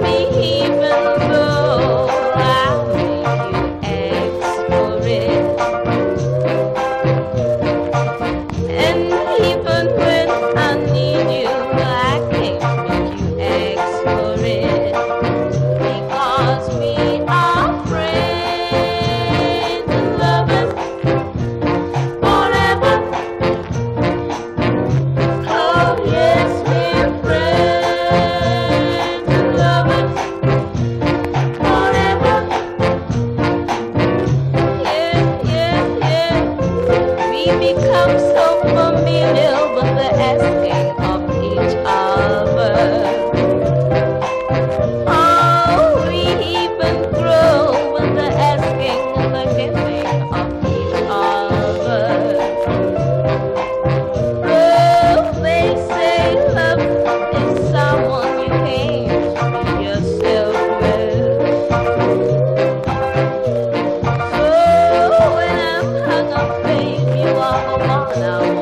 me even become so familiar with the asking of each other.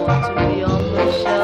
to be on the shelf.